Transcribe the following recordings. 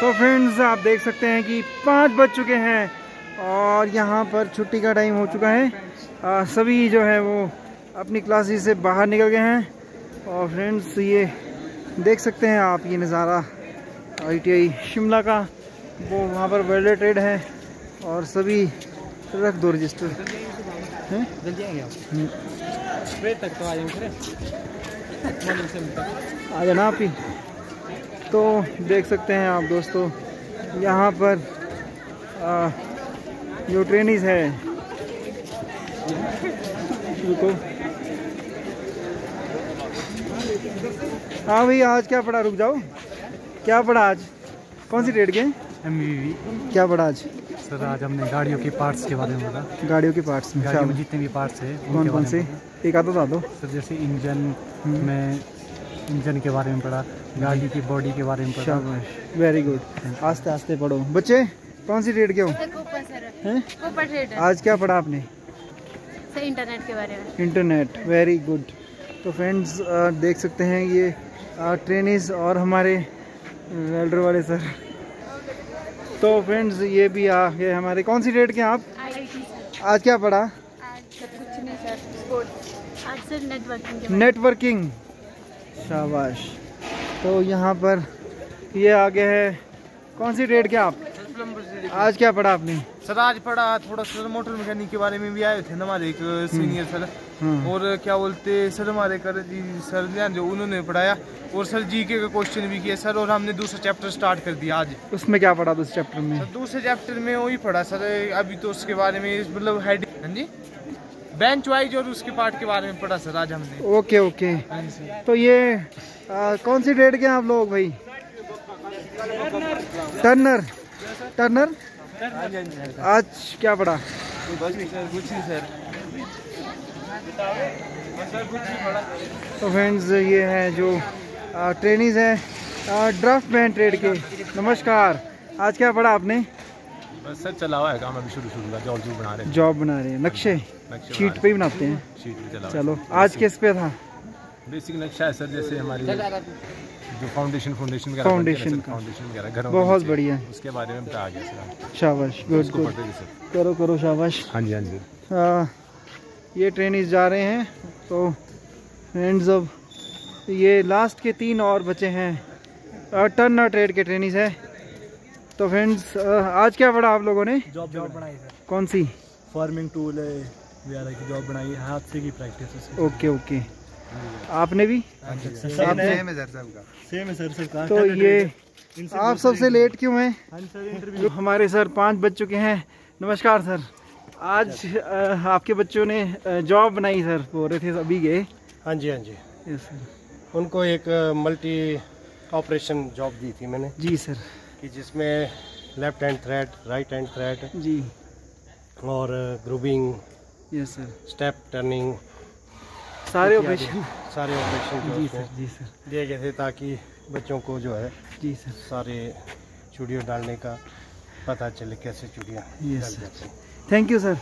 तो फ्रेंड्स आप देख सकते हैं कि पाँच बज चुके हैं और यहाँ पर छुट्टी का टाइम हो चुका है। आ, सभी जो है वो अपनी क्लासेस से बाहर निकल गए हैं। और फ्रेंड्स ये देख सकते हैं आप ये नज़ारा आईटीआई शिमला का। वो वहाँ पर वर्ल्ड ट्रेड है और सभी रख दो रजिस्टर हैं? हम्म। तक तो आ जाएँगे आ जाना आप ही। तो देख सकते हैं आप दोस्तों यहाँ पर आ, जो ट्रेनिस है। रुको। हाँ भाई आज क्या पढ़ा? रुक जाओ। क्या पढ़ा आज? कौन सी रेट के? एमवीवी क्या पढ़ा आज? सर आज हमने गाड़ियों के पार्ट्स के बारे में पढ़ा गाड़ियों के पार्ट्स में गाड़ियों में जितने भी पार्ट्स है कौन कौन से? एक आधा बता दो सर जैसे इंजन हम्म। में इंजन के बारे में पढ़ा गाड़ी की बॉडी के बारे में पढ़ा। वेरी गुड आस्ते आस्ते पढ़ो। बच्चे कौन सी रेट के हो? हैं? आज क्या पढ़ा आपने? इंटरनेट के बारे में। इंटरनेट वेरी गुड तो फ्रेंड्स देख सकते हैं ये ट्रेनिस और हमारे वेल्डर वाले सर तो फ्रेंड्स ये भी आ गए हमारे कौन सी रेट के आप? आज क्या पढ़ा? आज नहीं सर स्पोर्ट आज सर नेटवर्किंग नेटवर्किंग शाबाश। तो यहाँ पर ये आगे है। कौन सी रेट के आप आज क्या पढ़ा आपने? सर आज पढ़ा थोड़ा सर मोटर मैकेनिक के बारे में भी आए थे हमारे एक सीनियर सर। हाँ और क्या बोलते सर हमारे कर जी सर जो उन्होंने पढ़ाया। और सर जीके का क्वेश्चन भी किया। सर और हमने दूसरा चैप्टर स्टार्ट कर दिया आज। उसमें क्या पढ़ा दूसरे चैप्टर में? सर दूसरे चैप्टर में वही पढ़ा सर अभी तो उसके बारे में मतलब हेड हाँ जी? बेंच वाइज और उसके पार्ट के बारे में पढ़ा सर आज हमने। Okay okay. हाँ तो ये आ, कौन सी रेट के हैं आप लोग भाई? टर्नर टर्नर आज क्या पढ़ा? कुछ नहीं सर तो फ्रेंड्स ये है जो ट्रेनिज है ड्राफ्ट मैन ट्रेड के। नमस्कार। आज क्या पढ़ा आपने? बस सर चला हुआ है काम अभी शुरू शुरू का जॉब जो बना रहे हैं। जॉब बना रहे हैं। नक्शे? शीट पे ही बनाते हैं? शीट भी चला चलो आज किस पे था? बेसिक नक्शा है सर जैसे हमारी जो फाउंडेशन फाउंडेशन वगैरह Foundation बनती है ना सर, का। फाउंडेशन वगैरह घरों बहुत बढ़िया। उसके बारे में बताया गया सर। शाबाश गुड गुड करो करो शाबाश। हाँ जी हाँ जी। ये ट्रेनिज जा रहे हैं तो फ्रेंड्स अब ये लास्ट के तीन और बचे हैं। टर्न ट्रेड के ट्रेनिज है। तो फ्रेंड्स आज क्या पढ़ा आप लोगों ने? जॉब जॉब बनाई सर कौन सी? फ़ार्मिंग टूल वगैरह की जॉब बनाई है हाथ से की प्रैक्टिस ओके ओके आपने भी? आपने? सेम है सर सर तो ये आप सबसे लेट क्यों हैं? हाँ इंटरव्यू जो हमारे सर पाँच बज चुके हैं। नमस्कार सर। आज आपके बच्चों ने जॉब बनाई सर बोल रहे थे अभी गए हाँ जी हाँ जी। यस सर उनको एक मल्टी ऑपरेशन जॉब दी थी मैंने। जी सर। कि जिसमें left hand thread right hand thread जी। और grooving yes sir step turning सारे ऑपरेशन सारे ऑपरेशन जी सर जी सर दिए गए थे ताकि बच्चों को जो है जी सर सारे चूड़ियों डालने का पता चले कैसे चूड़ियाँ थैंक यू सर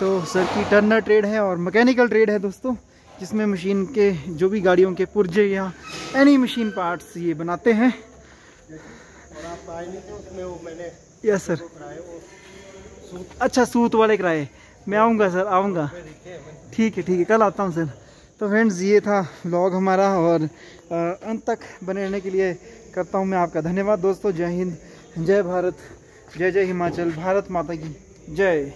तो सर की टर्नर ट्रेड है और मैकेनिकल ट्रेड है दोस्तों जिसमें मशीन के जो भी गाड़ियों के पुर्जे या एनी मशीन पार्ट्स ये बनाते हैं। और आप आए नहीं थे उसमें वो मैंने यस सर अच्छा सूत वाले किराए। मैं आऊँगा सर आऊँगा। ठीक है ठीक है कल आता हूँ सर तो फ्रेंड्स ये था व्लॉग हमारा और अंत तक बने रहने के लिए करता हूँ मैं आपका धन्यवाद। दोस्तों जय हिंद जय भारत जय जय हिमाचल भारत माता की जय।